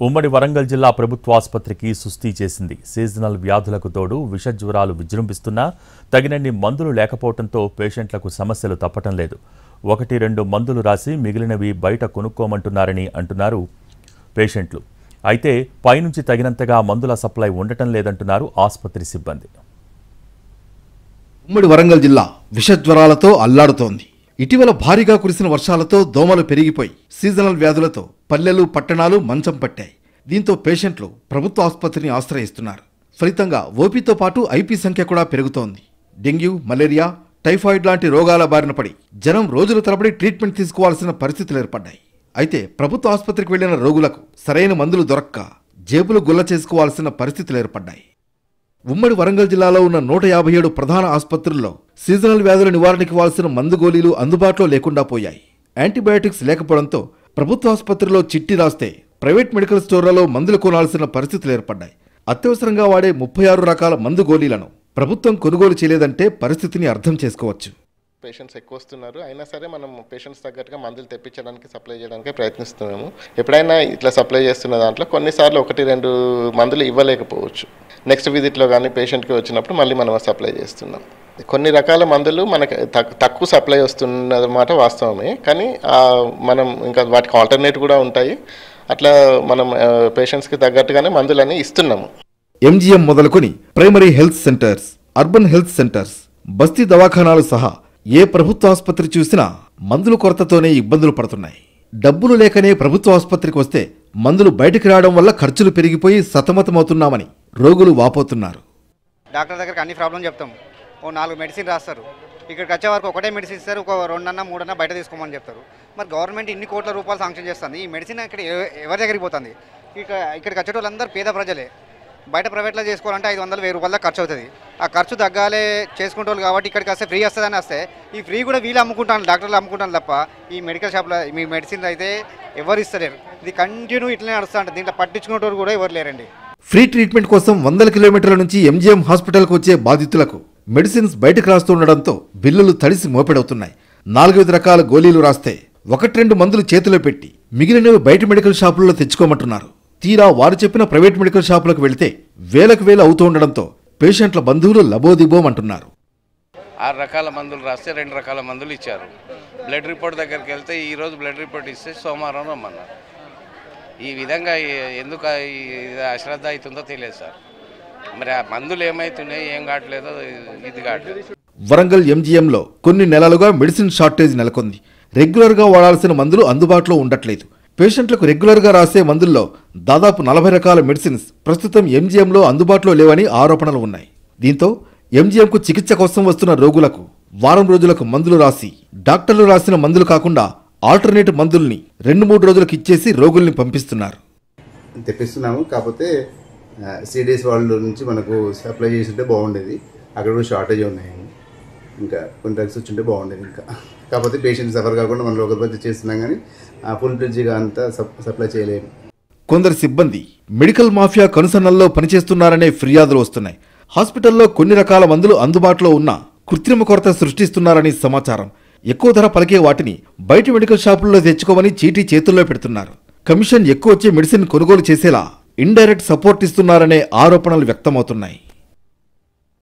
ఉమ్మడి వరంగల్ జిల్లా ప్రభుత్వాసుపత్రికి సుస్థి చేసింది. సీజనల్ వ్యాధులకు తోడు విష జ్వరాలు విజృంభిస్తున్నా తగినన్ని మందులు లేకపోవడంతో పేషెంట్లకు సమస్యలు తప్పటం లేదు. ఒకటి రెండు మందులు రాసి మిగిలినవి బయట కొనుక్కోమంటున్నారని అంటున్నారు పేషెంట్లు. అయితే పైనుంచి తగినంతగా మందుల సప్లై ఉండటం లేదంటున్నారు ఆసుపత్రి సిబ్బంది. ఉమ్మడి వరంగల్ జిల్లా విషజ్వరాలతో అల్లాడుతోంది. ఇటీవల భారీగా కురిసిన వర్షాలతో దోమలు పెరిగిపోయి సీజనల్ వ్యాధులతో పల్లెలు పట్టణాలు మంచం పట్టాయి. దీంతో పేషెంట్లు ప్రభుత్వ ఆసుపత్రిని ఆశ్రయిస్తున్నారు. ఫలితంగా ఓపీతో పాటు ఐపీ సంఖ్య కూడా పెరుగుతోంది. డెంగ్యూ మలేరియా టైఫాయిడ్ లాంటి రోగాల బారిన పడి జనం రోజుల తరబడి ట్రీట్మెంట్ తీసుకోవాల్సిన పరిస్థితులు ఏర్పడ్డాయి. అయితే ప్రభుత్వ ఆసుపత్రికి వెళ్ళిన రోగులకు సరైన మందులు దొరక్క జేబులు గుల్ల చేసుకోవాల్సిన పరిస్థితులు ఏర్పడ్డాయి. ఉమ్మడి వరంగల్ జిల్లాలో ఉన్న నూట యాభై ఏడు ప్రధాన ఆసుపత్రుల్లో సీజనల్ వ్యాధుల నివారణకి ఇవ్వాల్సిన మందు గోళీలు అందుబాటులో లేకుండా పోయాయి. యాంటీబయాటిక్స్ లేకపోవడంతో ప్రభుత్వ ఆసుపత్రిలో చిట్టి రాస్తే ప్రైవేట్ మెడికల్ స్టోర్లలో మందులు కొనాల్సిన పరిస్థితులు ఏర్పడ్డాయి. అత్యవసరంగా వాడే ముప్పై ఆరు రకాల మందు గోళీలను ప్రభుత్వం కొనుగోలు చేయలేదంటే పరిస్థితిని అర్థం చేసుకోవచ్చు. పేషెంట్స్ ఎక్కువ వస్తున్నారు. అయినా సరే మనం పేషెంట్స్ తగ్గట్టుగా మందులు తెప్పించడానికి సప్లై చేయడానికి ప్రయత్నిస్తున్నాము. ఎప్పుడైనా ఇట్లా సప్లై చేస్తున్న దాంట్లో కొన్నిసార్లు ఒకటి రెండు మందులు ఇవ్వలేకపోవచ్చు. నెక్స్ట్ విజిట్లో కానీ పేషెంట్కి వచ్చినప్పుడు మళ్ళీ మనం సప్లై చేస్తున్నాం. కొన్ని రకాల మందులు మనకి తక్కువ సప్లై వస్తున్నమాట వాస్తవమే. కానీ మనం ఇంకా వాటికి ఆల్టర్నేట్ కూడా ఉంటాయి. అట్లా మనం పేషెంట్స్కి తగ్గట్టుగానే మందులని ఇస్తున్నాము. ఎంజీఎం మొదలుకొని primary health centres urban health centres బస్తీ దవాఖానాలు సహా ఏ ప్రభుత్వ ఆసుపత్రి చూసినా మందుల కొరతతోనే ఇబ్బందులు పడుతున్నాయి. డబ్బులు లేకనే ప్రభుత్వ ఆసుపత్రికి వస్తే మందులు బయటికి రావడం వల్ల ఖర్చులు పెరిగిపోయి సతమతమవుతున్నామని రోగులు వాపోతున్నారు. డాక్టర్ దగ్గరికి అన్ని ప్రాబ్లం చెప్తాం. ఓ నాలుగు మెడిసిన్ రాస్తారు. ఇక్కడికి వచ్చే వరకు ఒకటే మెడిసిన్ ఇస్తారు ఒక రెండన్నా మూడన్నా బయట తీసుకోమని చెప్తారు. మరి గవర్నమెంట్ ఇన్ని కోట్ల రూపాయలు శాంక్షన్ చేస్తుంది. ఈ మెడిసిన్ ఇక్కడ ఎవరి దగ్గరికి పోతుంది? ఇక ఇక్కడికి వచ్చేటోళ్ళందరూ పేద ప్రజలే. బయట ప్రైవేట్లో చేసుకోవాలంటే ఐదు వందలు వెయ్యి రూపాయల ఖర్చు అవుతుంది ఆ ఖర్చు తగ్గాలే చేసుకుంటారు కాబట్టి ఇక్కడికి వస్తే ఫ్రీ వస్తుందని వస్తే ఈ ఫ్రీ కూడా వీళ్ళు అమ్ముకుంటాను డాక్టర్లు అమ్ముకుంటాను తప్ప ఈ మెడికల్ షాప్లో మీ మెడిసిన్ అయితే ఎవరు ఇస్తలేరు. ఇది కంటిన్యూ ఇట్లనే నడుస్తూ ఉంటుంది. దీంట్లో పట్టించుకునేటోరు కూడా ఎవరు లేరండి. ఫ్రీ ట్రీట్మెంట్ కోసం వందల కిలోమీటర్ల నుంచి ఎంజీఎం హాస్పిటల్కు వచ్చే బాధితులకు మెడిసిన్స్ బయటకు రాస్తుండడంతో బిల్లులు తడిసి మోపెడవుతున్నాయి. నాలుగైదు రకాల గోళీలు రాస్తే ఒకటి రెండు మందులు చేతిలో పెట్టి మిగిలినవి బయట మెడికల్ షాపుల్లో తెచ్చుకోమంటున్నారు. తీరా వారు చెప్పిన ప్రైవేట్ మెడికల్ షాపులకు వెళితే వేలకు వేలు అవుతూ ఉండడంతో పేషెంట్ల బంధువులు లబోదిబోమంటున్నారు. ఆరు రకాల మందులు రాస్తే రెండు రకాల మందులు ఇచ్చారు. బ్లడ్ రిపోర్ట్ దగ్గరికి వెళ్తే ఈరోజు బ్లడ్ రిపోర్ట్ ఇస్తే సోమవారం రమ్మన్నారు. ఈ విధంగా ఎందుకు అశ్రద్ధ అవుతుందో తెలియదు సార్. మరి ఆ మందులు ఏమవుతున్నాయి ఏం కావట్లేదో ఇది కావట్లేదు. వరంగల్ ఎంజీఎంలో కొన్ని నెలలుగా మెడిసిన్ షార్టేజ్ నెలకొంది. రెగ్యులర్గా వాడాల్సిన మందులు అందుబాటులో ఉండట్లేదు. పేషెంట్లకు రెగ్యులర్గా రాసే మందుల్లో దాదాపు నలభై రకాల మెడిసిన్స్ ప్రస్తుతం ఎంజీఎంలో అందుబాటులో లేవని ఆరోపణలు ఉన్నాయి. దీంతో ఎంజీఎంకు చికిత్స కోసం వస్తున్న రోగులకు వారం రోజులకు మందులు రాసి డాక్టర్లు రాసిన మందులు కాకుండా ఆల్టర్నేట్ మందుల్ని రెండు మూడు రోజులకు ఇచ్చేసి రోగుల్ని పంపిస్తున్నారు. తెప్పిస్తున్నాము. కాకపోతే సిడిఎస్ వాళ్ళ నుంచి మనకు సప్లై చేస్తుంటే బాగుండేది. అక్కడ కూడా షార్టేజ్ ఉన్నాయి. ఇంకా కొన్ని డ్రగ్స్ వచ్చింటే బాగుండేది ఇంకా. కాకపోతే పేషెంట్ సఫర్ కాకుండా మనం లోకల్ పద్ధతి చేస్తున్నాం కానీ ఫుల్ బ్రిడ్జ్గా అంతా సప్ సప్లై చేయలేము. కొందరు సిబ్బంది మెడికల్ మాఫియా కనుసన్నల్లో పనిచేస్తున్నారనే ఫిర్యాదులు వస్తున్నాయి. హాస్పిటల్లో కొన్ని రకాల మందులు అందుబాటులో ఉన్నా కృత్రిమ కొరత సృష్టిస్తున్నారని సమాచారం. ఎక్కువ ధర పలికే వాటిని బయట మెడికల్ షాపుల్లో తెచ్చుకోమని చీటీ చేతుల్లో పెడుతున్నారు. కమిషన్ ఎక్కువ వచ్చే మెడిసిన్ కొనుగోలు చేసేలా ఇండైరెక్ట్ సపోర్ట్ ఇస్తున్నారనే ఆరోపణలు వ్యక్తమవుతున్నాయి.